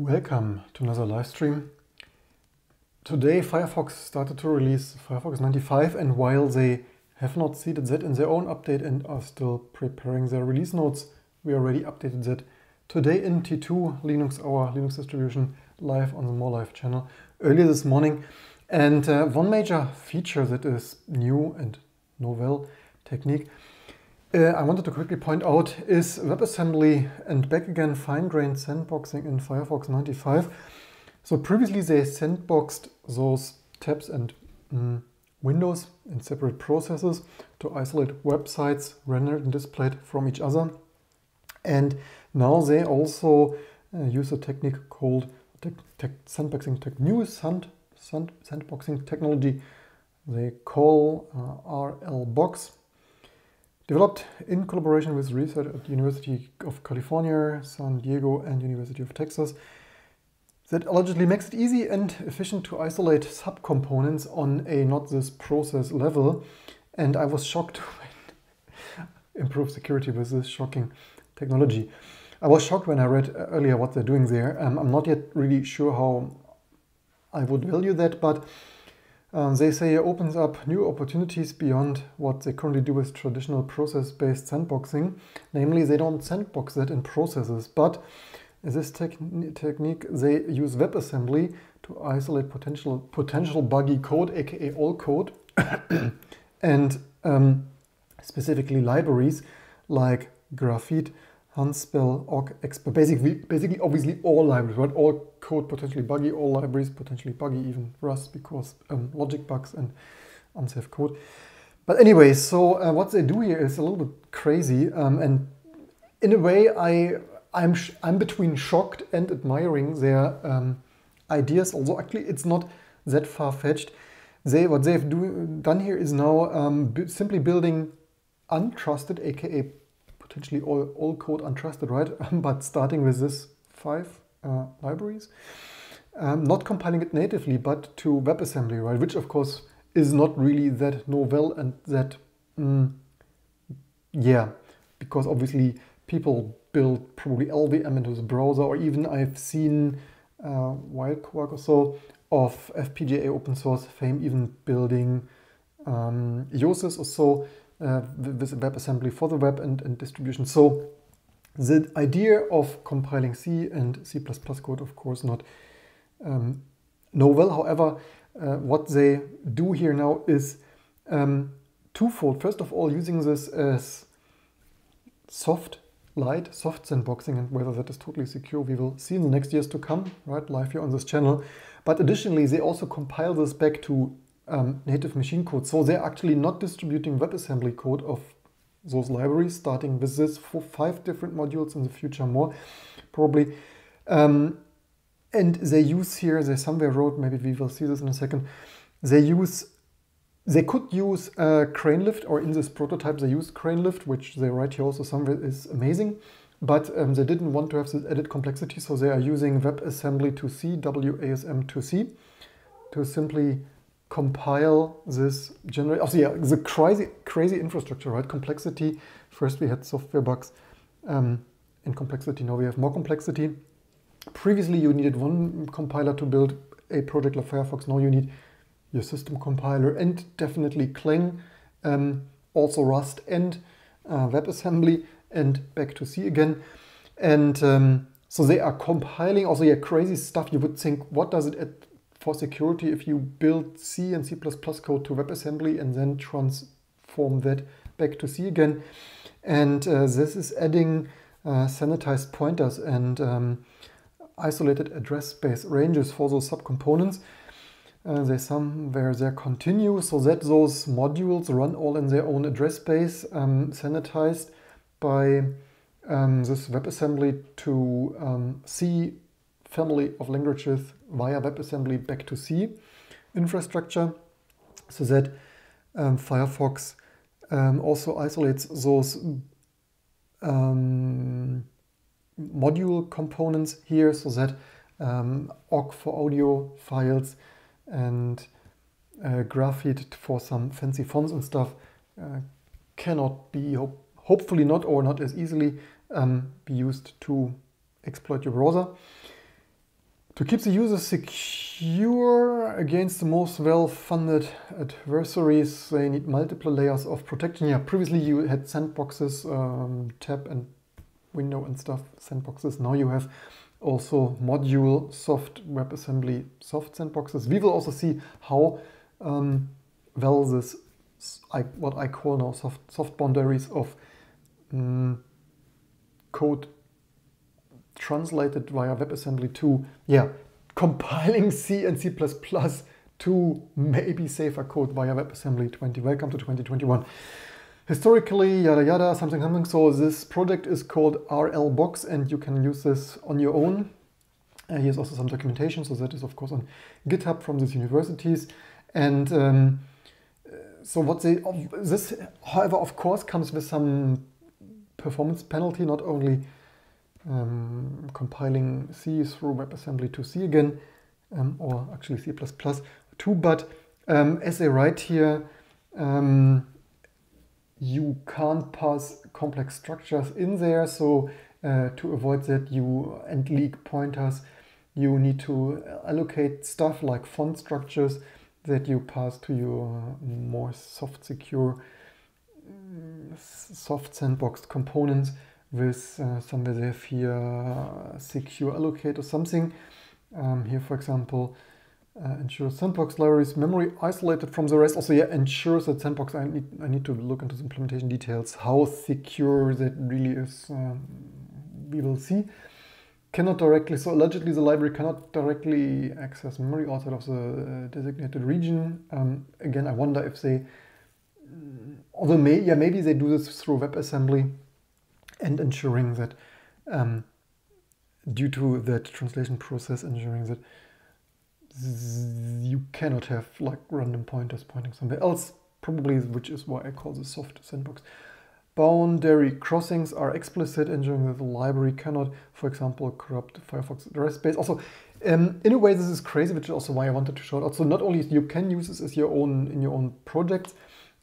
Welcome to another live stream. Today Firefox started to release Firefox 95 and while they have not seeded that in their own update and are still preparing their release notes, we already updated that today in T2 Linux, our Linux distribution, live on the More Live channel earlier this morning. And uh, one major feature that is new and novel technique uh, I wanted to quickly point out is WebAssembly and back again fine-grained sandboxing in Firefox 95. So previously they sandboxed those tabs and mm, windows in separate processes to isolate websites rendered and displayed from each other. And now they also uh, use a technique called sandboxing, te new sand, sand, sandboxing technology they call uh, RLBox Developed in collaboration with research at the University of California, San Diego and University of Texas that allegedly makes it easy and efficient to isolate subcomponents on a not this process level. And I was shocked when improve security with this shocking technology. I was shocked when I read earlier what they're doing there. Um, I'm not yet really sure how I would value that, but um, they say it opens up new opportunities beyond what they currently do with traditional process-based sandboxing. Namely, they don't sandbox that in processes, but this technique, they use WebAssembly to isolate potential, potential buggy code, aka all code, and um, specifically libraries like Graphite, Ogg, Expat, basically, basically, obviously all libraries, right? All code potentially buggy, all libraries potentially buggy, even Rust because um, logic bugs and unsafe code. But anyway, so uh, what they do here is a little bit crazy, um, and in a way, I I'm I'm between shocked and admiring their um, ideas. Although actually, it's not that far fetched. They what they've do, done here is now um, simply building untrusted, aka potentially all, all code untrusted, right? but starting with this five uh, libraries, um, not compiling it natively, but to WebAssembly, right? Which of course is not really that novel and that, mm, yeah, because obviously people build probably LLVM into the browser, or even I've seen uh, Wildquark or so of FPGA open source fame even building um, or so uh, with WebAssembly for the web and, and distribution. So the idea of compiling C and C++ code, of course, not um, novel. However, uh, what they do here now is um, twofold. First of all, using this as soft light, soft sandboxing, and whether that is totally secure, we will see in the next years to come, right, live here on this channel. But additionally, they also compile this back to um, native machine code. So they're actually not distributing WebAssembly code of those libraries, starting with this for five different modules in the future more, probably. Um, and they use here, they somewhere wrote, maybe we will see this in a second, they use, they could use uh, CraneLift, or in this prototype they use CraneLift, which they write here also somewhere is amazing, but um, they didn't want to have this added complexity, so they are using WebAssembly to C, WASM to C, to simply compile this generate. Also, yeah, the crazy, crazy infrastructure, right? Complexity. First we had software bugs um, in complexity. Now we have more complexity. Previously, you needed one compiler to build a project like Firefox. Now you need your system compiler and definitely Clang, um, also Rust and uh, WebAssembly and back to C again. And um, so they are compiling also yeah, crazy stuff. You would think, what does it for security if you build C and C++ code to WebAssembly and then transform that back to C again. And uh, this is adding uh, sanitized pointers and um, isolated address space ranges for those subcomponents. Uh, they somewhere there continue so that those modules run all in their own address space, um, sanitized by um, this WebAssembly to um, C family of languages via WebAssembly back to C infrastructure so that um, Firefox um, also isolates those um, module components here so that um, Ogg for audio files and uh, Graphite for some fancy fonts and stuff uh, cannot be, ho hopefully not, or not as easily, um, be used to exploit your browser. To keep the user secure against the most well-funded adversaries, they need multiple layers of protection. Yeah, previously you had sandboxes, um, tab and window and stuff, sandboxes. Now you have also module soft WebAssembly soft sandboxes. We will also see how um, well this, I, what I call now soft, soft boundaries of um, code translated via WebAssembly to, yeah, compiling C and C++ to maybe safer code via WebAssembly 20. Welcome to 2021. Historically, yada yada, something something. So this project is called RLBox and you can use this on your own. Uh, here's also some documentation, so that is of course on GitHub from these universities. And um, so what they, this however of course comes with some performance penalty, not only um, compiling C through WebAssembly to C again, um, or actually C++ too, but um, as they write here, um, you can't pass complex structures in there, so uh, to avoid that you and leak pointers, you need to allocate stuff like font structures that you pass to your more soft secure soft sandboxed components with uh, somewhere they have here secure allocate or something. Um, here, for example, uh, ensures sandbox libraries memory isolated from the rest. Also, yeah, ensures that sandbox. I need I need to look into the implementation details. How secure that really is, um, we will see. Cannot directly. So allegedly, the library cannot directly access memory outside of the uh, designated region. Um, again, I wonder if they, although may, yeah, maybe they do this through WebAssembly and ensuring that um, due to that translation process, ensuring that you cannot have like random pointers pointing somewhere else, probably, which is why I call this soft sandbox. Boundary crossings are explicit, ensuring that the library cannot, for example, corrupt Firefox address space. Also, um, in a way, this is crazy, which is also why I wanted to show it out. So not only you can use this as your own in your own project,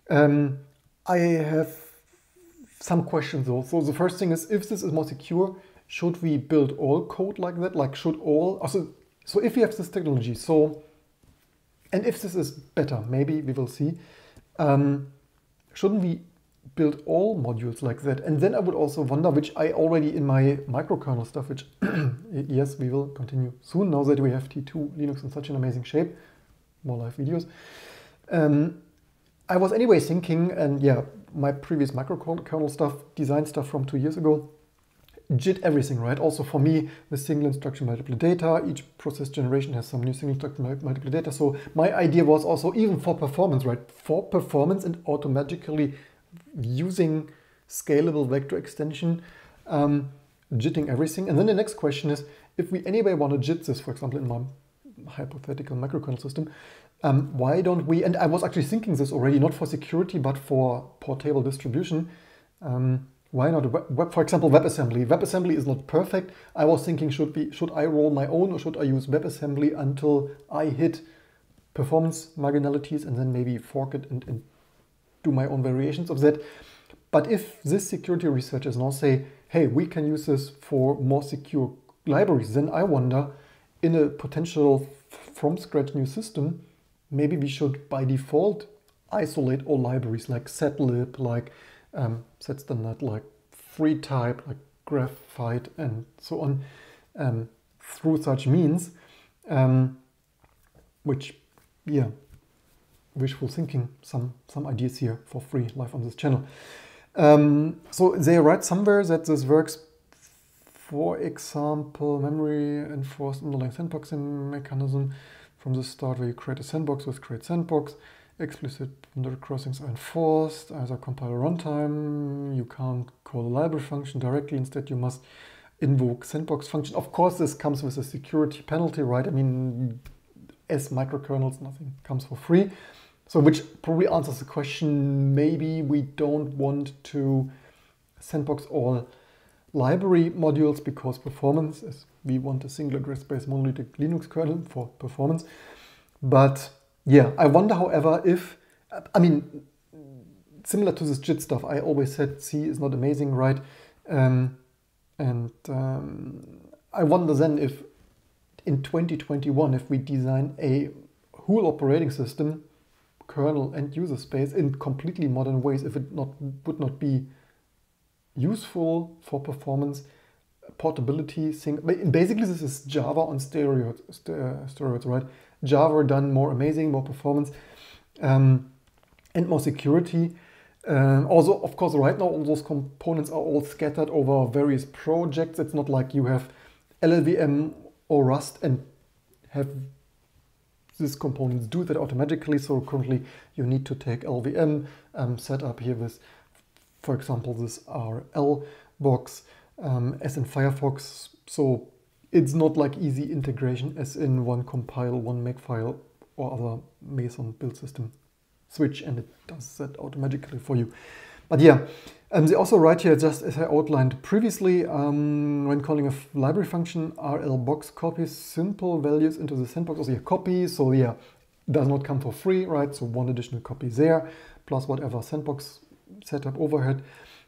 um, I have some questions though. So the first thing is, if this is more secure, should we build all code like that? Like should all, also, so if we have this technology, so, and if this is better, maybe we will see, um, shouldn't we build all modules like that? And then I would also wonder, which I already in my microkernel stuff, which yes, we will continue soon now that we have T2 Linux in such an amazing shape, more live videos. Um, I was anyway thinking, and yeah, my previous microkernel stuff, design stuff from two years ago, JIT everything, right? Also for me, the single instruction multiple data, each process generation has some new single instruction multiple data. So my idea was also even for performance, right? For performance and automatically using scalable vector extension, um, JITting everything. And then the next question is, if we anyway want to JIT this, for example, in my hypothetical microkernel system, um, why don't we, and I was actually thinking this already, not for security, but for portable distribution. Um, why not, web, for example, WebAssembly? WebAssembly is not perfect. I was thinking, should, we, should I roll my own or should I use WebAssembly until I hit performance marginalities and then maybe fork it and, and do my own variations of that. But if this security researchers now say, hey, we can use this for more secure libraries, then I wonder, in a potential from scratch new system, maybe we should by default isolate all libraries like zlib, like um, setstandard, like freetype, like graphite, and so on um, through such means, um, which, yeah, wishful thinking, some, some ideas here for free live on this channel. Um, so they write somewhere that this works, for example, memory enforced underlying sandboxing mechanism from the start where you create a sandbox with create sandbox. Explicit boundary crossings are enforced as a compiler runtime. You can't call the library function directly. Instead, you must invoke sandbox function. Of course, this comes with a security penalty, right? I mean, as microkernels, nothing comes for free. So which probably answers the question, maybe we don't want to sandbox all library modules because performance is we want a single address space monolithic Linux kernel for performance. But yeah, I wonder, however, if, I mean, similar to this JIT stuff, I always said C is not amazing, right? Um, and um, I wonder then if in 2021, if we design a whole operating system, kernel and user space in completely modern ways, if it not would not be useful for performance, portability, thing. Basically, this is Java on steroids, steroids, right? Java done more amazing, more performance, um, and more security. Um, also, of course, right now all those components are all scattered over various projects. It's not like you have LLVM or Rust and have these components do that automatically. So currently you need to take LLVM, um, set up here with, for example, this RL box um, as in Firefox. So it's not like easy integration as in one compile, one makefile or other Meson build system switch and it does that automatically for you. But yeah, um, they also write here, just as I outlined previously, um, when calling a library function, RL box copies simple values into the sandbox. Also, yeah, copy, so yeah, does not come for free, right? So one additional copy there, plus whatever sandbox setup overhead.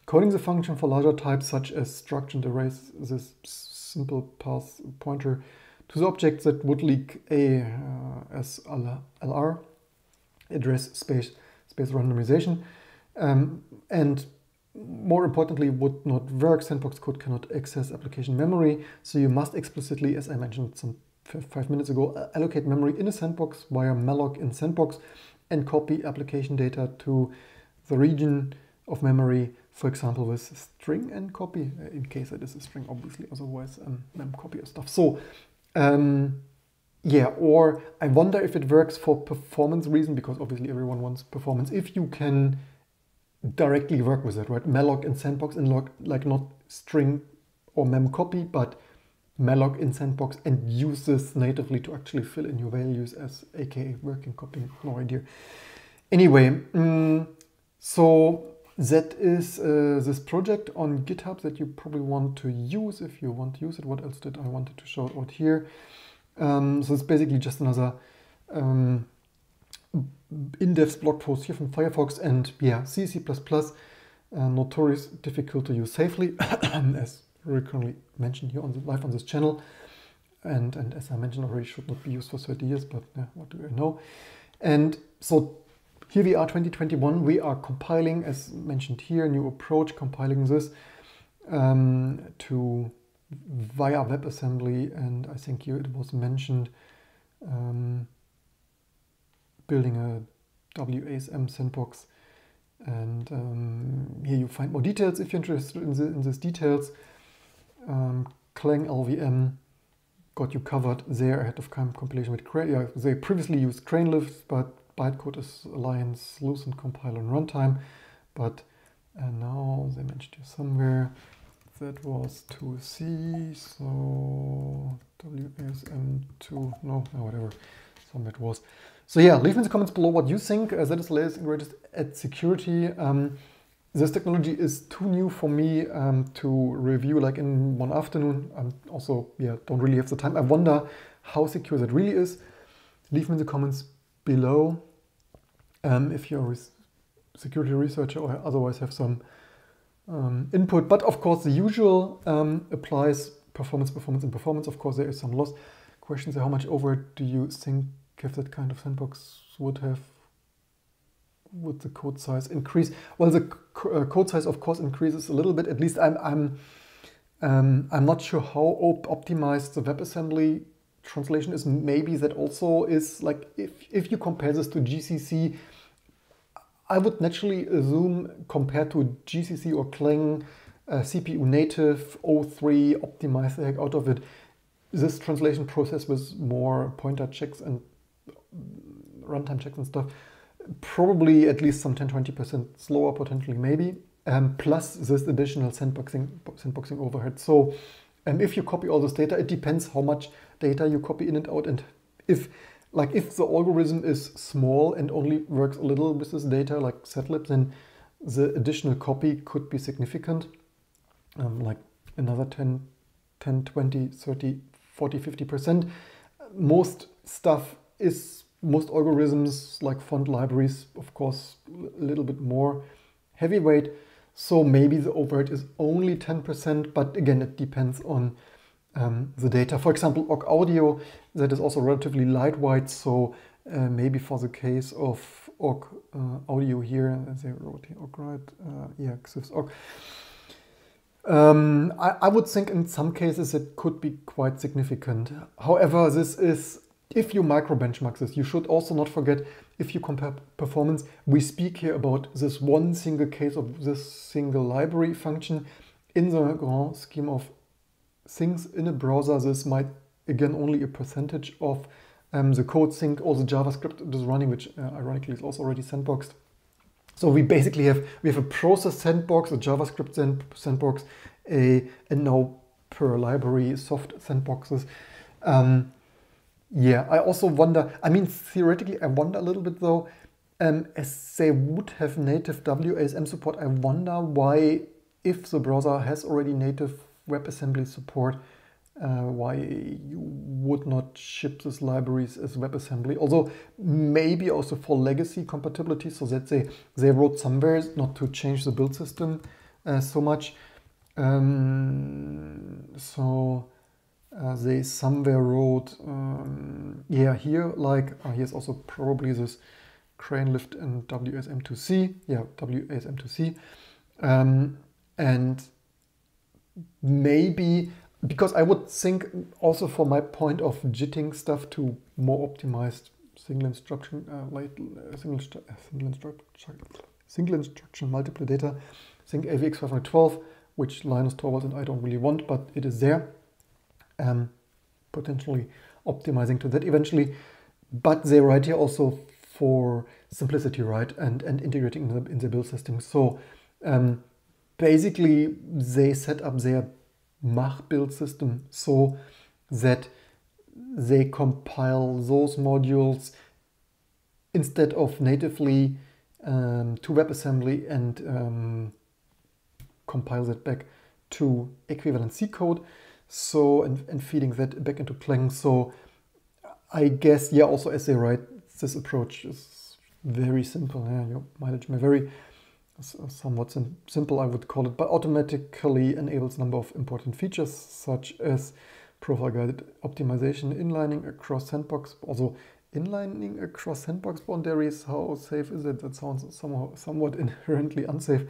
Coding the function for larger types, such as structured arrays, this simple path pointer to the object that would leak a uh, ASLR address space space randomization. Um, and more importantly, would not work. Sandbox code cannot access application memory. So you must explicitly, as I mentioned some five minutes ago, allocate memory in a sandbox via malloc in sandbox and copy application data to the region of memory, for example, with string and copy, uh, in case it is a string, obviously, otherwise um, mem copy or stuff. So um, yeah, or I wonder if it works for performance reason, because obviously everyone wants performance. If you can directly work with it, right? malloc in sandbox and log, like not string or mem copy, but malloc in sandbox and use this natively to actually fill in your values as aka working copy. No idea. Anyway, um, so that is uh, this project on GitHub that you probably want to use if you want to use it. What else did I wanted to show out here? Um, so it's basically just another um, in-depth blog post here from Firefox and yeah, C, C++, uh, notorious difficult to use safely, as recurrently mentioned here on the live on this channel. And, and as I mentioned already, should not be used for 30 years, but yeah, what do I know? And so here we are 2021, we are compiling, as mentioned here, a new approach, compiling this um, to via WebAssembly, and I think here it was mentioned um, building a WASM sandbox. And um, here you find more details if you're interested in, the, in these details. Um, Clang LLVM got you covered there ahead of time compilation with Crane. Yeah, they previously used CraneLift, but bytecode is Alliance, Lucet compiler and runtime. But uh, now they mentioned here somewhere that WASM2C, so WASM2, no, no, whatever, some it was. So yeah, leave in the comments below what you think. Uh, that is the latest and greatest at security. Um, this technology is too new for me um, to review like in one afternoon. I also, yeah, don't really have the time. I wonder how secure that really is. Leave me in the comments below um, if you're a security researcher or otherwise have some um, input. But of course, the usual um, applies performance, performance, and performance. Of course, there is some loss. Questions how much overhead do you think if that kind of sandbox would have? Would the code size increase? Well, the uh, code size, of course, increases a little bit. At least I'm I'm um, I'm not sure how op optimized the WebAssembly translation is. Maybe that also is like if if you compare this to GCC, I would naturally assume compared to GCC or Clang, uh, CPU native, O3, optimize the heck out of it, this translation process with more pointer checks and runtime checks and stuff, probably at least some 10-20% slower potentially maybe, um, plus this additional sandboxing, sandboxing overhead. So um, if you copy all this data, it depends how much data you copy in and out. And if like if the algorithm is small and only works a little with this data like zlib, then the additional copy could be significant, um, like another 10, 10, 20, 30, 40, 50%. Most stuff is, most algorithms like font libraries, of course, a little bit more heavyweight. So maybe the overhead is only 10%, but again, it depends on um, the data. For example, OGG audio that is also relatively lightweight, so uh, maybe for the case of OGG uh, audio here, they wrote here OGG right, uh, yeah, Xiph's OGG. Um, I, I, would think in some cases it could be quite significant. However, this is, if you micro benchmark this, you should also not forget if you compare performance, we speak here about this one single case of this single library function. In the grand scheme of things in a browser, this might again only a percentage of um, the code sync or the JavaScript it is running, which uh, ironically is also already sandboxed. So we basically have we have a process sandbox, a JavaScript sandbox, a and now per library soft sandboxes. Um, yeah, I also wonder. I mean, theoretically, I wonder a little bit though. Um, as they would have native WASM support, I wonder why, if the browser has already native WebAssembly support, uh, why you would not ship these libraries as WebAssembly. Although maybe also for legacy compatibility, so that they, they wrote somewhere not to change the build system uh, so much. Um, so uh, they somewhere wrote, um, yeah, here, like, uh, here's also probably this CraneLift and WASM2C, yeah, WASM2C. Um, and maybe because I would think also for my point of jitting stuff to more optimized single instruction, uh, like uh, single, instru uh, single, instruction, single instruction multiple data, think AVX 512, which Linus Torvalds and I don't really want, but it is there. Um, potentially optimizing to that eventually. But they write here also for simplicity, right? And, and integrating in the, in the build system. So um, basically they set up their Mach build system so that they compile those modules instead of natively um, to WebAssembly and um, compile that back to equivalent C code. So, and, and feeding that back into Clang. So I guess, yeah, also as they write, this approach is very simple. Yeah, your mileage may vary somewhat sim simple, I would call it, but automatically enables a number of important features such as profile guided optimization, inlining across sandbox, also inlining across sandbox boundaries. How safe is it? That sounds somehow somewhat inherently unsafe.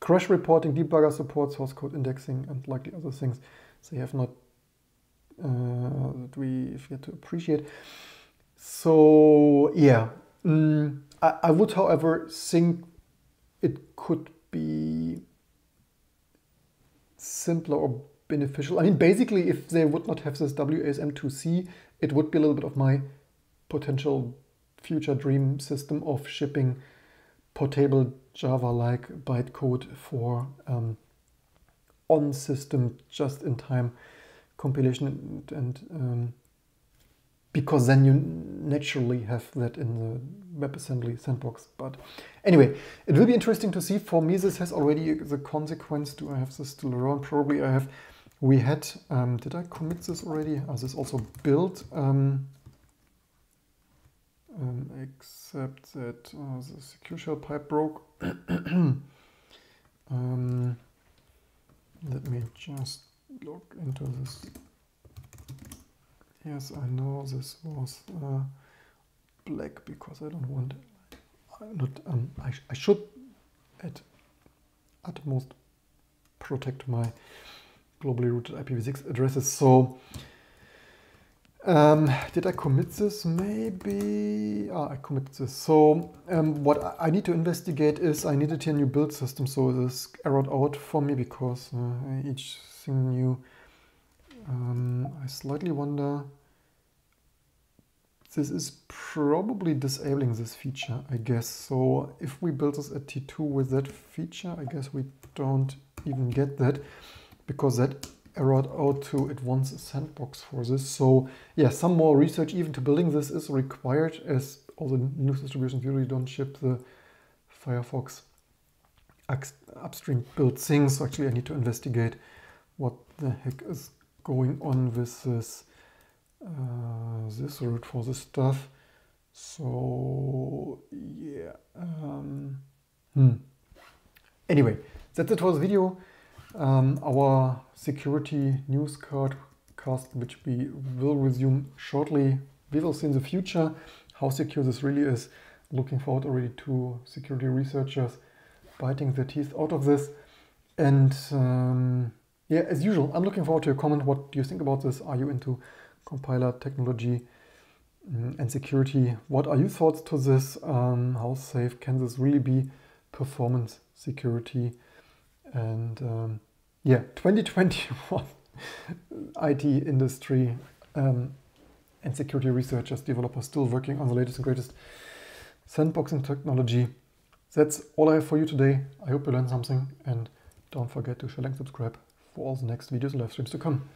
Crash reporting, debugger support, source code indexing, and likely other things they have not uh, that we yet to appreciate. So yeah, mm, I, I would, however, think it could be simpler or beneficial. I mean, basically, if they would not have this WASM2C, it would be a little bit of my potential future dream system of shipping portable Java-like bytecode for um, on-system just-in-time compilation and, and um, because then you naturally have that in the WebAssembly sandbox. But anyway, it will be interesting to see. For me, this has already the consequence. Do I have this still around? Probably I have. We had, um, did I commit this already? Oh, this also built, um, um, except that uh, the secure shell pipe broke. Um, let me just log into this Yes, I know this was uh, black because I don't want. I not. Um, I, sh I should at utmost protect my globally rooted IPv6 addresses. So. Um, did I commit this? Maybe. Ah, I committed this. So um, what I need to investigate is I needed a new build system. So this errored out for me because uh, each thing new um, I slightly wonder, this is probably disabling this feature, I guess. So if we build this at T2 with that feature, I guess we don't even get that because that errored out to it wants a sandbox for this. So yeah, some more research even to building this is required as all the news distributions usually don't ship the Firefox upstream build things. So actually I need to investigate what the heck is going on with this uh, this route for this stuff. So yeah. Um, hmm. Anyway, that's it for the video. Um, our security news card podcast, which we will resume shortly. We will see in the future how secure this really is. Looking forward already to security researchers biting their teeth out of this. And um, yeah, as usual, I'm looking forward to your comment. What do you think about this? Are you into compiler technology mm, and security? What are your thoughts to this? Um, how safe can this really be? Performance, security, and um, yeah, 2021 IT industry um, and security researchers, developers still working on the latest and greatest sandboxing technology. That's all I have for you today. I hope you learned something and don't forget to share and subscribe for all the next videos and live streams to come.